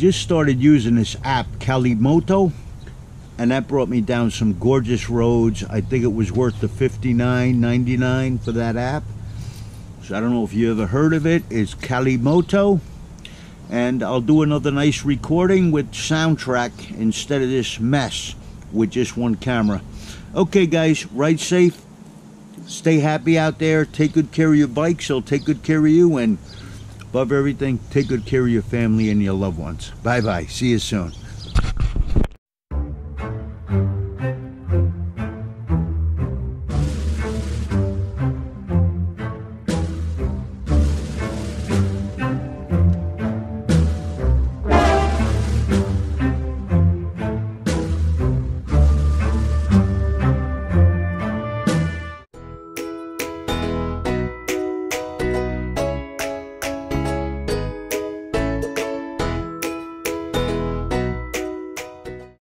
Just started using this app, Calimoto, and that brought me down some gorgeous roads. I think it was worth the $59.99 for that app. So I don't know if you ever heard of it. It's Calimoto. And I'll do another nice recording with soundtrack instead of this mess with just one camera. Okay, guys, ride safe. Stay happy out there. Take good care of your bikes. They'll take good care of you. And above everything, take good care of your family and your loved ones. Bye bye. See you soon.